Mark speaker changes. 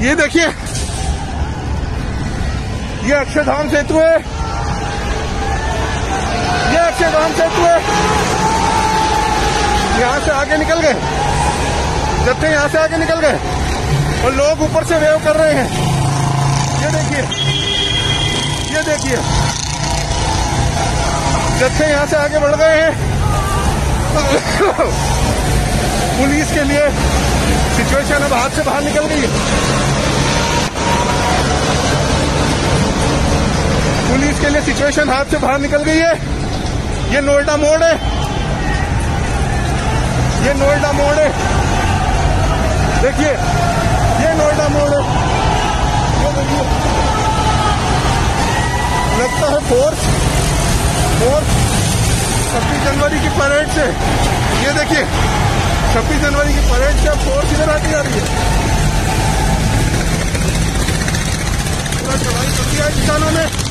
Speaker 1: ये देखिए। ये अक्षरधाम सेतु है। ये अक्षरधाम सेतु है। यहाँ से आगे निकल गए। जत्थे यहाँ से आगे निकल गए, और लोग ऊपर से वेव कर रहे हैं। ये देखिए। ये देखिए। जत्थे यहाँ से आगे बढ़ गए हैं, पुलिस के लिए सिचुएशन अब हाथ से बाहर निकल गई। है पुलिस के लिए सिचुएशन हाथ से बाहर निकल गई है। ये नोएडा मोड़ है। ये नोएडा मोड़ है। देखिए, ये नोएडा मोड़ है। ये देखिए। लगता है फोर्थ फोर्थ छब्बीस जनवरी की परेड से। ये देखिए, छब्बीस जनवरी की परेड से फोर्थ इधर आती जा रही है। पूरा चढ़ाई कर दिया किसानों ने।